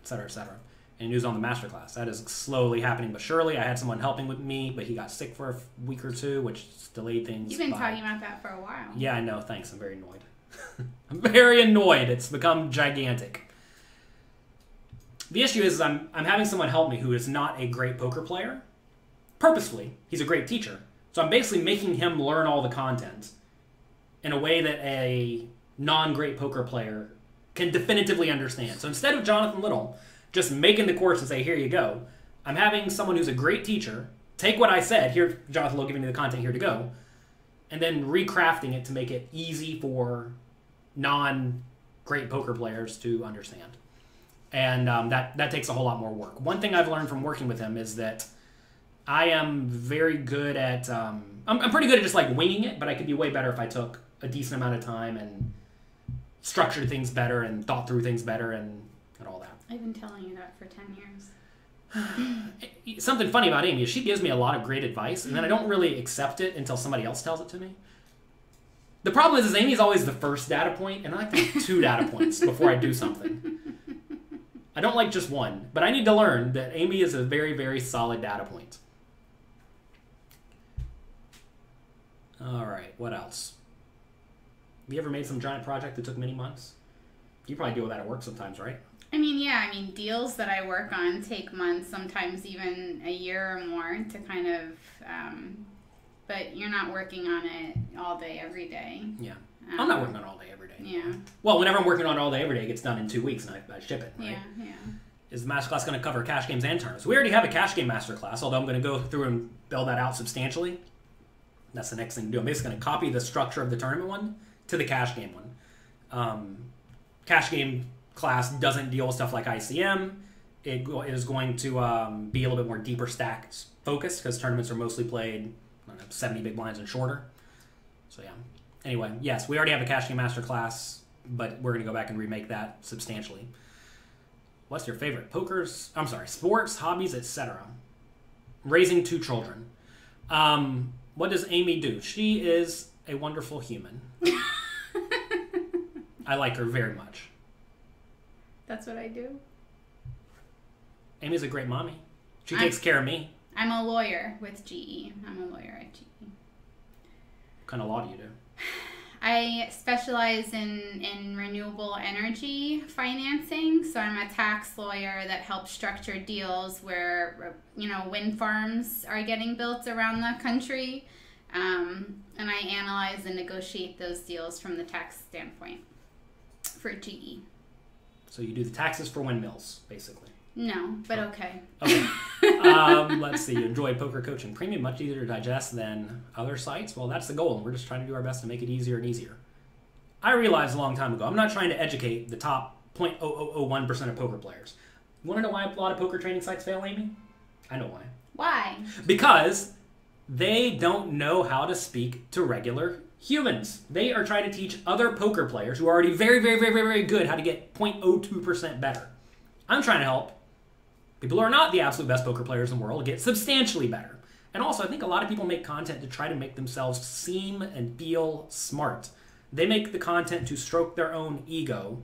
etc., etc. And news on the masterclass. That is slowly happening, but surely. I had someone helping with me, but he got sick for a f- week or two, which delayed things. You've been by- talking about that for a while. yeah, I know. Thanks. I'm very annoyed. <laughs> I'm very annoyed. It's become gigantic. The issue is I'm, I'm having someone help me who is not a great poker player. Purposefully. He's a great teacher. So I'm basically making him learn all the content in a way that a non great poker player can definitively understand. So instead of Jonathan Little just making the course and say, here you go, I'm having someone who's a great teacher take what I said, here, Jonathan Little giving you the content, here to go, and then recrafting it to make it easy for non great poker players to understand. And um, that, that takes a whole lot more work. One thing I've learned from working with him is that I am very good at, um, I'm, I'm pretty good at just like winging it, but I could be way better if I took a decent amount of time and structured things better and thought through things better and, and all that. I've been telling you that for 10 years. <sighs> Something funny about Amie is she gives me a lot of great advice, and then I don't really accept it until somebody else tells it to me. The problem is, is Amie's always the first data point, and I like two data points before I do something. I don't like just one, but I need to learn that Amie is a very, very solid data point. All right, what else? Have you ever made some giant project that took many months? You probably deal with that at work sometimes, right? I mean, yeah, I mean, deals that I work on take months, sometimes even a year or more to kind of, um, but you're not working on it all day, every day. Yeah. Um, I'm not working on it all day every day. Yeah, Well, whenever I'm working on it all day every day, it gets done in two weeks and I, I ship it. Right? yeah, yeah. Is the masterclass going to cover cash games and tournaments? We already have a cash game masterclass, although I'm going to go through and build that out substantially. That's the next thing to do. I'm basically going to copy the structure of the tournament one to the cash game one. Um, cash game class doesn't deal with stuff like ICM. It it is going to um, be a little bit more deeper stack focused because tournaments are mostly played know, 70 big blinds and shorter. So yeah. Anyway, yes, we already have a cash game master class, but we're going to go back and remake that substantially. What's your favorite pokers? I'm sorry, sports, hobbies, etc. Raising two children. Um, what does Amie do? She is a wonderful human. <laughs> I like her very much. That's what I do. Amie's a great mommy. She I'm- takes care of me. I'm a lawyer with GE. I'm a lawyer at GE. What kind of law do you do? I specialize in, in renewable energy financing. So I'm a tax lawyer that helps structure deals where, you know, wind farms are getting built around the country. Um, and I analyze and negotiate those deals from the tax standpoint for. GE. So you do the taxes for windmills, basically. No, but okay. Okay. <laughs> um, let's see. You enjoy poker coaching premium, much easier to digest than other sites. Well, that's the goal, and we're just trying to do our best to make it easier and easier. I realized a long time ago, I'm not trying to educate the top 0.0001% of poker players. You want to know why a lot of poker training sites fail, Amie? I know why. Why? Because they don't know how to speak to regular Humans, they are trying to teach other poker players who are already very, very, very, very, very good how to get 0.02% better. I'm trying to help people who are not the absolute best poker players in the world get substantially better. And also, I think a lot of people make content to try to make themselves seem and feel smart. They make the content to stroke their own ego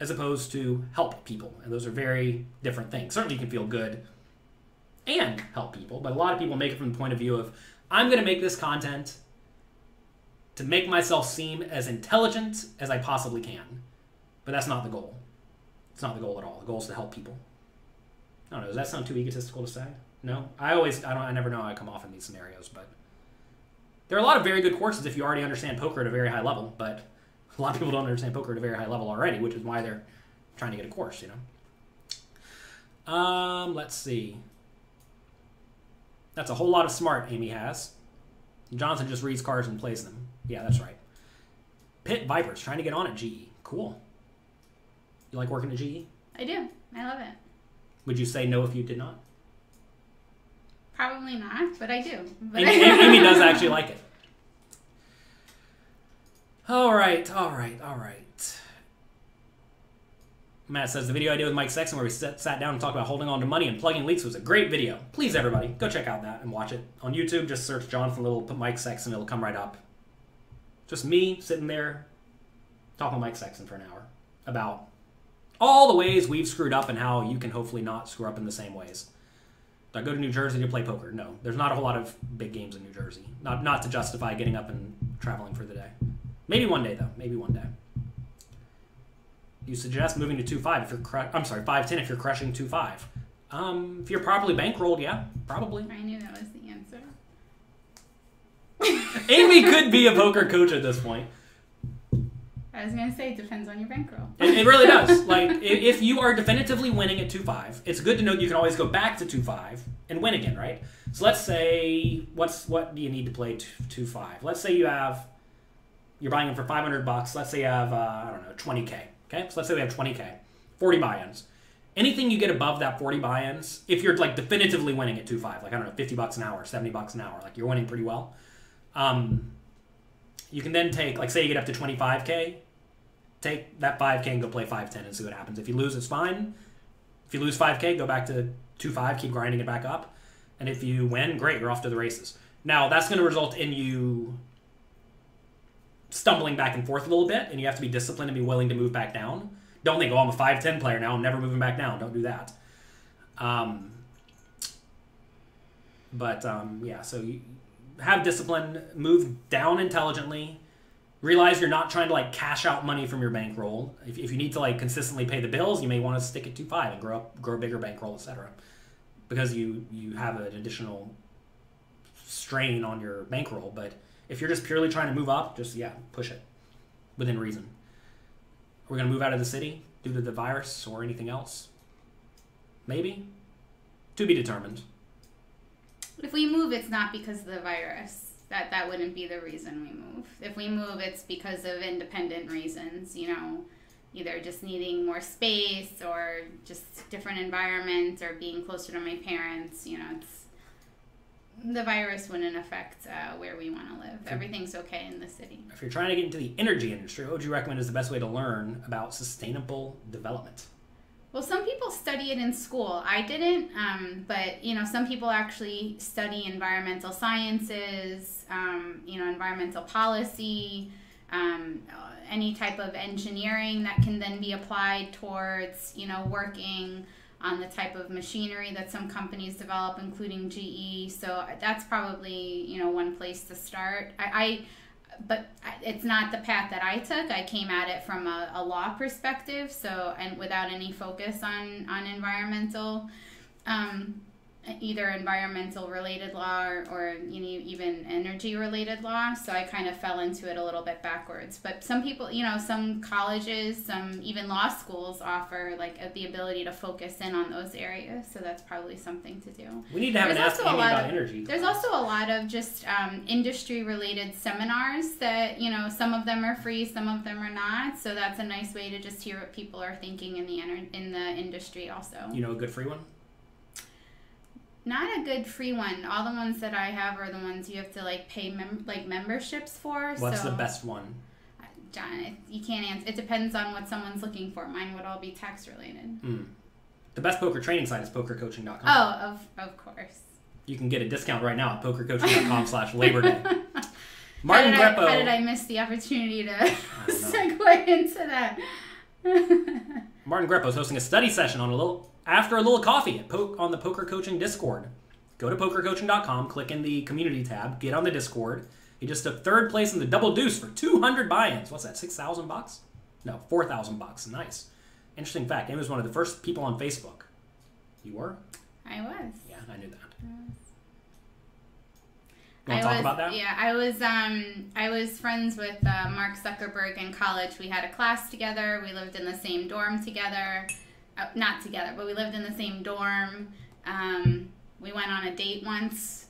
as opposed to help people. And those are very different things. Certainly, you can feel good and help people, but a lot of people make it from the point of view of I'm going to make this content to make myself seem as intelligent as I possibly can. But that's not the goal. It's not the goal at all. The goal is to help people. I don't know. Does that sound too egotistical to say? No. I always, I don't, I never know how I come off in these scenarios, but there are a lot of very good courses if you already understand poker at a very high level. But a lot of people don't understand poker at a very high level already, which is why they're trying to get a course. You know. Um, let's see. That's a whole lot of smart Amie has. Johnson just reads cards and plays them. Yeah, that's right. Pit Vipers trying to get on at GE. Cool. You like working at GE? I do. I love it. Would you say no if you did not? Probably not, but I do. But Amie, Amie does actually like it. All right, all right, all right. Matt says the video I did with Mike Sexton where we sat, sat down and talked about holding on to money and plugging leaks was a great video. Please, everybody, go check out that and watch it. On YouTube, just search Jonathan Little, put Mike Sexton, it'll come right up. Just me sitting there talking to Mike Sexton for an hour about all the ways we've screwed up and how you can hopefully not screw up in the same ways. Do I go to New Jersey to play poker? No. There's not a whole lot of big games in New Jersey. Not not to justify getting up and traveling for the day. Maybe one day though. Maybe one day. You suggest moving to two five if you're cru- I'm sorry five ten if you're crushing two five. Um, if you're properly bankrolled, yeah, probably. I knew that was. Amie could be a poker coach at this point. I was gonna say it depends on your bankroll. It, it really does. <laughs> Like if you are definitively winning at two five, it's good to know you can always go back to two five and win again, right? So let's say what's what do you need to play two, two five? Let's say you have you're buying them for five hundred bucks. Let's say you have uh, I don't know twenty k. Okay, so let's say we have twenty k, forty buy-ins. Anything you get above that forty buy-ins, if you're like definitively winning at two five, like I don't know fifty bucks an hour, seventy bucks an hour, like you're winning pretty well. Um, you can then take like say you get up to twenty five k take that 5k and go play 510 and see what happens. If you lose it's fine. If you lose 5k go back to 2-5 keep grinding it back up. And if you win great you're off to the races. Now that's going to result in you stumbling back and forth a little bit and you have to be disciplined and be willing to move back down. Don't think oh i'm a 510 player now i'm never moving back down. Don't do that. Um, but um, yeah so you have discipline move down intelligently realize you're not trying to like cash out money from your bankroll. If, if you need to like consistently pay the bills, you may want to stick at two five and grow up, grow a bigger bankroll, etc. Because you you have an additional strain on your bankroll. But if you're just purely trying to move up, just yeah, push it within reason. We're gonna move out of the city due to the virus or anything else. Maybe to be determined. If we move, it's not because of the virus. That that wouldn't be the reason we move. If we move, it's because of independent reasons. You know, either just needing more space or just different environments or being closer to my parents. You know, it's the virus wouldn't affect uh, where we want to live. Everything's okay in the city. If you're trying to get into the energy industry, what would you recommend is the best way to learn about sustainable development? Well, some people study it in school. I didn't, um, but you know, some people actually study environmental sciences, um, you know, environmental policy, um, uh, any type of engineering that can then be applied towards, you know, working on the type of machinery that some companies develop, including GE. So that's probably you know one place to start. I. I but it's not the path that I took. I came at it from a, a law perspective, so and without any focus on on environmental, um, either environmental related law or, or you know even energy related law. So I kind of fell into it a little bit backwards. But some people, you know, some colleges, some even law schools offer like the ability to focus in on those areas. So that's probably something to do. We need to have There's an ask also a Amie lot about of- energy. There's also a lot of just um, industry related seminars that, you know, some of them are free, some of them are not. So that's a nice way to just hear what people are thinking in the ener- in the industry also. you know a good free one. Not a good free one. All the ones that I have are the ones you have to like pay mem- like memberships for. What's so, the best one? John, it, you can't answer. It depends on what someone's looking for. Mine would all be tax related. Mm. The best poker training site is pokercoaching.com. Oh, of of course. You can get a discount right now at pokercoaching.com <laughs> slash Labor Day. Martin how did Greppo. I, how did I miss the opportunity to <laughs> segue into that? <laughs> Martin Greppo is hosting a study session on a little after a little coffee on the Poker Coaching Discord. Go to pokercoaching.com, click in the community tab, get on the Discord. He just took third place in the double deuce for 200 buy-ins. What's that? 6,000 bucks? No, 4,000 bucks. Nice. Interesting fact. Amie was one of the first people on Facebook. You were? I was. Yeah, I knew that. I You want to talk was, about that? Yeah, I was um I was friends with uh, Mark Zuckerberg in college. We had a class together. We lived in the same dorm together. Uh, not together, but we lived in the same dorm. Um, we went on a date once.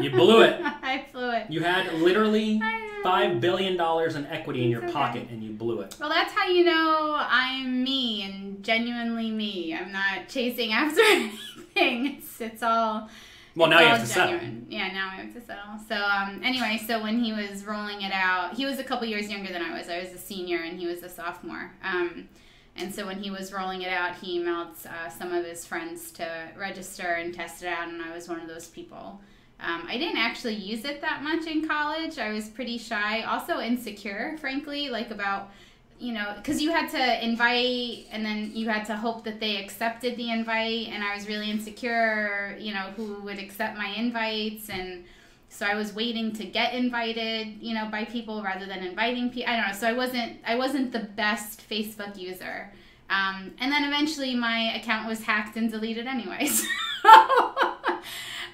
You blew it. <laughs> I blew it. You had literally $5 billion in equity in your okay. pocket and you blew it. Well, that's how you know I'm me and genuinely me. I'm not chasing <laughs> after anything. It's it's all Well, now you have to settle. genuine. Yeah, now I have to settle. So, um, anyway, so when he was rolling it out, he was a couple years younger than I was. I was a senior and he was a sophomore. Um, and so when he was rolling it out, he emailed uh, some of his friends to register and test it out, and I was one of those people. Um, I didn't actually use it that much in college. I was pretty shy, also insecure, frankly, like about you know, because you had to invite and then you had to hope that they accepted the invite, and I was really insecure, you know, who would accept my invites, and so I was waiting to get invited, you know, by people rather than inviting people. I don't know. So I wasn't, I wasn't the best Facebook user. Um, and then eventually my account was hacked and deleted anyways. <laughs>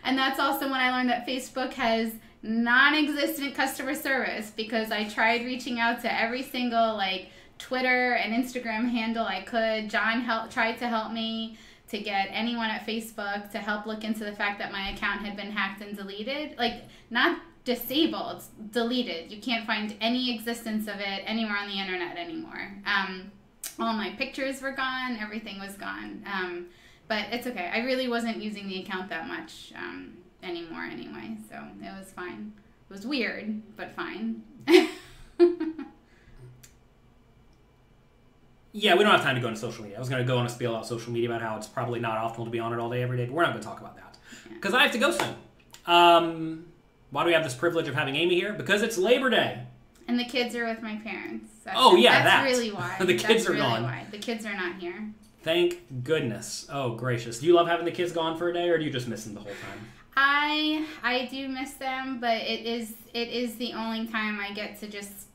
and that's also when I learned that Facebook has non-existent customer service because I tried reaching out to every single like Twitter and Instagram handle I could. John helped tried to help me to get anyone at Facebook to help look into the fact that my account had been hacked and deleted. Like not disabled, deleted. You can't find any existence of it anywhere on the internet anymore. Um, all my pictures were gone. Everything was gone. Um, but it's okay. I really wasn't using the account that much um, anymore anyway, so it was fine. It was weird, but fine. <laughs> Yeah, we don't have time to go into social media. I was going to go on a spiel about social media about how it's probably not optimal to be on it all day, every day, but we're not going to talk about that. Because I have to go soon. Um, why do we have this privilege of having Amie here? Because it's Labor Day. and the kids are with my parents. Oh, yeah, that's that. really <laughs> why. The kids That's are really gone. Why. The kids are not here. Thank goodness. Oh, gracious. Do you love having the kids gone for a day, or do you just miss them the whole time? I I do miss them, but it is it is the only time I get to just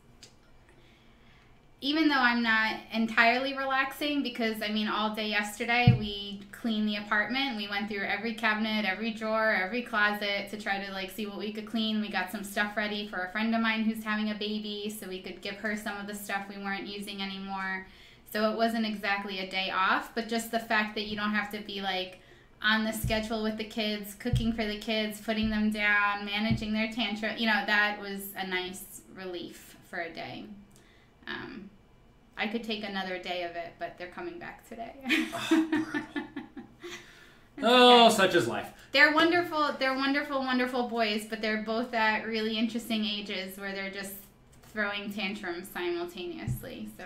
even though I'm not entirely relaxing because I mean all day yesterday we cleaned the apartment. We went through every cabinet, every drawer, every closet to try to like see what we could clean. We got some stuff ready for a friend of mine who's having a baby so we could give her some of the stuff we weren't using anymore. So it wasn't exactly a day off, but just the fact that you don't have to be like on the schedule with the kids, cooking for the kids, putting them down, managing their tantrum. You know, that was a nice relief for a day. Um, I could take another day of it, but they're coming back today. <laughs> It's Oh, okay. such is life. They're wonderful. They're wonderful, wonderful boys, but they're both at really interesting ages where they're just throwing tantrums simultaneously. So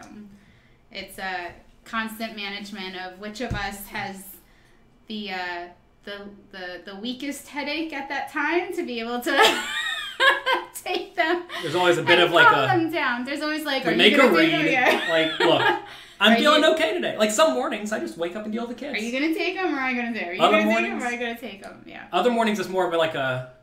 it's a constant management of which of us has the uh, the the the weakest headache at that time to be able to <laughs> <laughs> take them. There's always a bit of like a. them down. There's always like We make a gonna take them? read. Like, look, <laughs> I'm Are feeling you- okay today. Like some mornings, I just wake up and deal with the kids. Are you gonna take them or am I gonna take? Are you Other gonna take them mornings- or am I gonna take them? Yeah. Other mornings it's more of like a,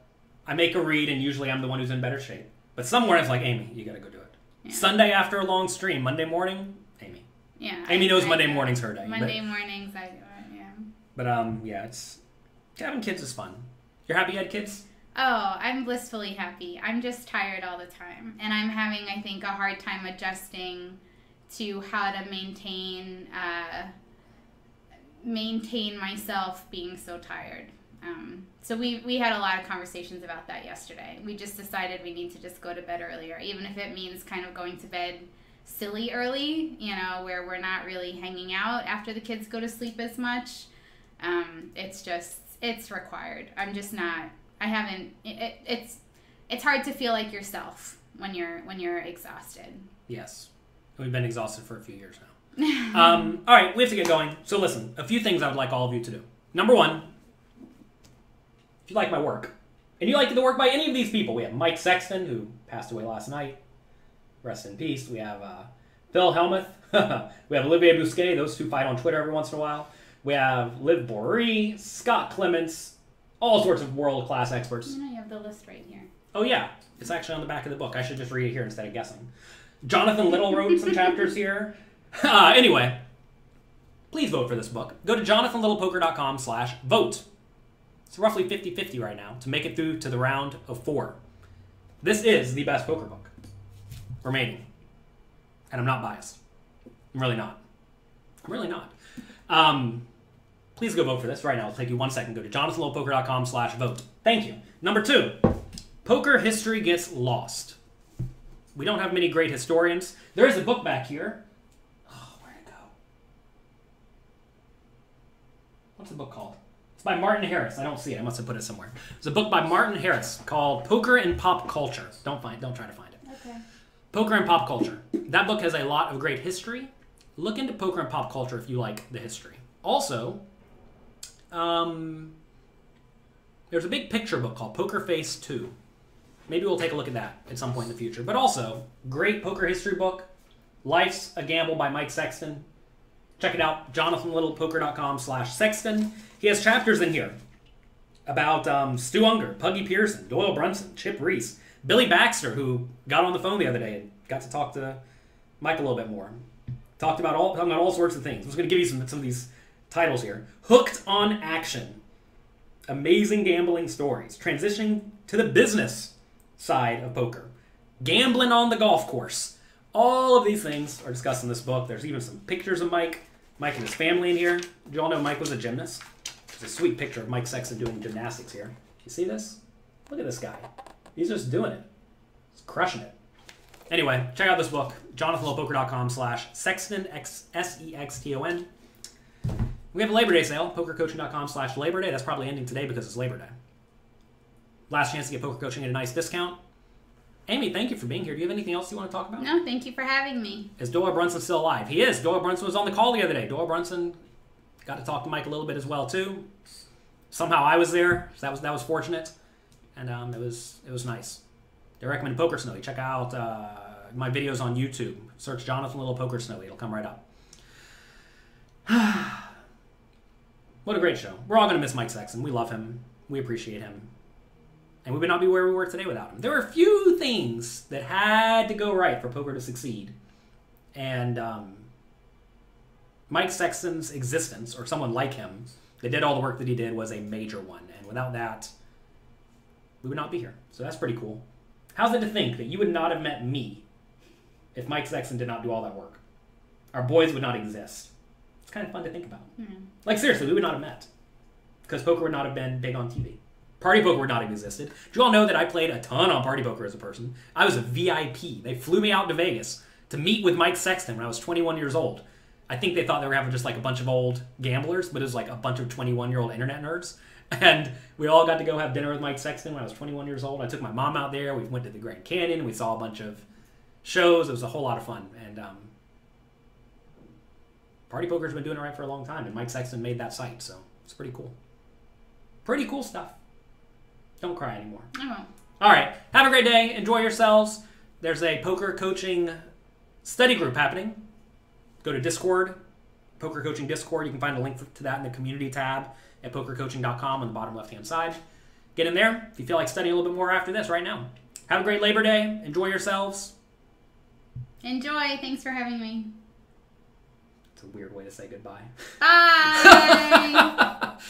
I make a read and usually I'm the one who's in better shape. But some mornings like Amie, you gotta go do it. Yeah. Sunday after a long stream, Monday morning, Amie. Yeah. Amie I- knows I Monday do morning's her day. Monday mornings I do it. Yeah. But, but um, yeah, it's having kids is fun. You're happy you had kids? Oh, I'm blissfully happy. I'm just tired all the time. And I'm having, I think, a hard time adjusting to how to maintain uh, maintain myself being so tired. Um, so we, we had a lot of conversations about that yesterday. We just decided we need to just go to bed earlier, even if it means kind of going to bed silly early, you know, where we're not really hanging out after the kids go to sleep as much. Um, it's just it's required. I'm just not. I haven't. It, it, it's it's hard to feel like yourself when you're when you're exhausted. Yes. We've been exhausted for a few years now. <laughs> um, all right, we have to get going. So listen, a few things I would like all of you to do. Number one, if you like my work, and you like the work by any of these people, we have Mike Sexton, who passed away last night. Rest in peace. We have uh, Phil Hellmuth. <laughs> we have Olivier Busquet. Those two fight on Twitter every once in a while. We have Liv Boeree, Scott Clements, all sorts of world class experts. You have the list right here. Oh yeah, it's actually on the back of the book. I should just read it here instead of guessing. Jonathan Little wrote some chapters <laughs> here. Uh, anyway, please vote for this book. Go to jonathanlittlepoker.com slash vote. It's roughly 50-50 right now to make it through to the round of four. This is the best poker book remaining. And I'm not biased. I'm really not. I'm really not. Um, please go vote for this right now. It'll take you one second. Go to jonathanlittlepoker.com slash vote. Thank you. Number two, poker history gets lost. We don't have many great historians. There is a book back here. Oh, where'd it go? What's the book called? It's by Martin Harris. I don't see it. I must have put it somewhere. It's a book by Martin Harris called Poker and Pop Culture. Don't find. Don't try to find it. Okay. Poker and Pop Culture. That book has a lot of great history. Look into poker and pop culture if you like the history. Also, um, there's a big picture book called Poker Face 2. Maybe we'll take a look at that at some point in the future. But also, great poker history book, Life's a Gamble by Mike Sexton. Check it out, jonathanlittlepoker.com slash Sexton. He has chapters in here about um, Stu Ungar, Puggy Pearson, Doyle Brunson, Chip Reese, Billy Baxter, who got on the phone the other day and got to talk to Mike a little bit more. Talked about all talking about all sorts of things. I'm just going to give you some some of these titles here. Hooked on Action, amazing gambling stories, transitioning to the business side of poker, gambling on the golf course. All of these things are discussed in this book. There's even some pictures of Mike, Mike and his family in here. You all know Mike was a gymnast? There's a sweet picture of Mike Sexton doing gymnastics here. You see this? Look at this guy. He's just doing it. He's crushing it. Anyway, check out this book, jonathanlittlepoker.com slash Sexton, S-E-X-T-O-N. We have a Labor Day sale, pokercoaching.com slash Labor Day. That's probably ending today because it's Labor Day. Last chance to get poker coaching at a nice discount. Amie, thank you for being here. Do you have anything else you want to talk about? No, thank you for having me. Is Doyle Brunson still alive? He is. Doyle Brunson was on the call the other day. Doyle Brunson got to talk to Mike a little bit as well too. Somehow I was there, so that was that was fortunate, and um, it was it was nice. They recommend PokerSnowie. Check out uh, my videos on YouTube. Search Jonathan Little PokerSnowie. It'll come right up. <sighs> <sighs> <sighs> what a great show. We're all going to miss Mike Sexton. We love him. We appreciate him. And we would not be where we were today without him. There were a few things that had to go right for poker to succeed. And um, Mike Sexton's existence, or someone like him, that did all the work that he did, was a major one. And without that, we would not be here. So that's pretty cool. How's it to think that you would not have met me if Mike Sexton did not do all that work? Our boys would not exist. Kind of fun to think about. Like, seriously, we would not have met. Because poker would not have been big on TV. Party poker would not have existed. Do you all know that I played a ton on party poker as a person? I was a VIP. They flew me out to Vegas to meet with Mike Sexton when I was 21 years old. I think they thought they were having just like a bunch of old gamblers, but it was like a bunch of 21 year old internet nerds. <laughs> And we all got to go have dinner with Mike Sexton when I was 21 years old. I took my mom out there. We went to the Grand Canyon. We saw a bunch of shows. It was a whole lot of fun. And um, Party Poker's been doing it right for a long time, and Mike Sexton made that site, so it's pretty cool. Pretty cool stuff. Don't cry anymore. I won't. All right. Have a great day. Enjoy yourselves. There's a poker coaching study group happening. Go to Discord, Poker Coaching Discord. You can find a link to that in the community tab at pokercoaching.com on the bottom left hand side. Get in there if you feel like studying a little bit more after this right now. Have a great Labor Day. Enjoy yourselves. Enjoy. Thanks for having me. A weird way to say goodbye. Bye. <laughs>